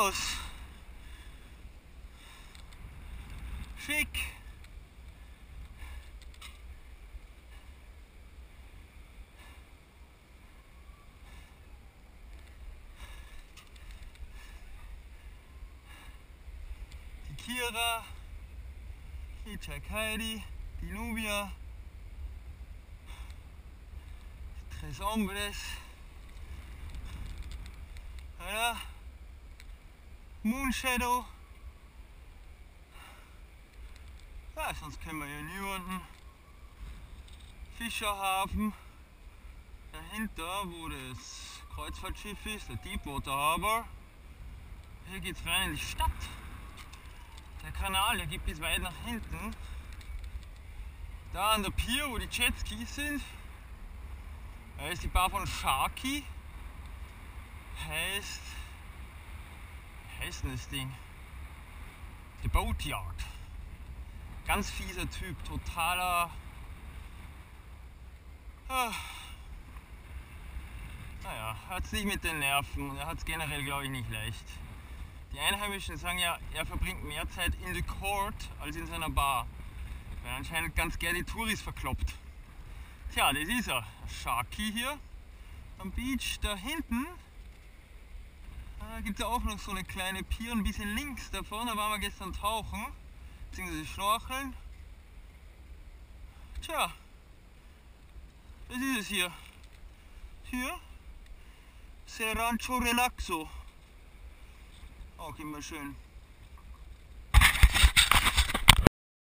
aus. Schick. Die Kira, die Chakaidi, die Nubia, die Tres Hombres, ja, Moonshadow. Ja, sonst kennen wir hier niemanden. Fischerhafen. Dahinter, wo das Kreuzfahrtschiff ist, der Deepwater Harbor. Hier geht es rein in die Stadt. Der Kanal, der geht bis weit nach hinten. Da an der Pier, wo die Jetskis sind, da ist die Bar von Sharky. Heißt, heißt denn das Ding? The Boatyard. Ganz fieser Typ, totaler. Ah, naja, hat es nicht mit den Nerven. Er hat es generell, glaube ich, nicht leicht. Die Einheimischen sagen ja, er verbringt mehr Zeit in the court als in seiner Bar. Weil er anscheinend ganz gerne die Touris verkloppt. Tja, das ist er. Sharky hier am Beach. Da hinten gibt es ja auch noch so eine kleine Pier, ein bisschen links davon. Da waren wir gestern tauchen, beziehungsweise schnorcheln. Tja, das ist es hier. Hier, Serrancho Relaxo. Auch immer schön.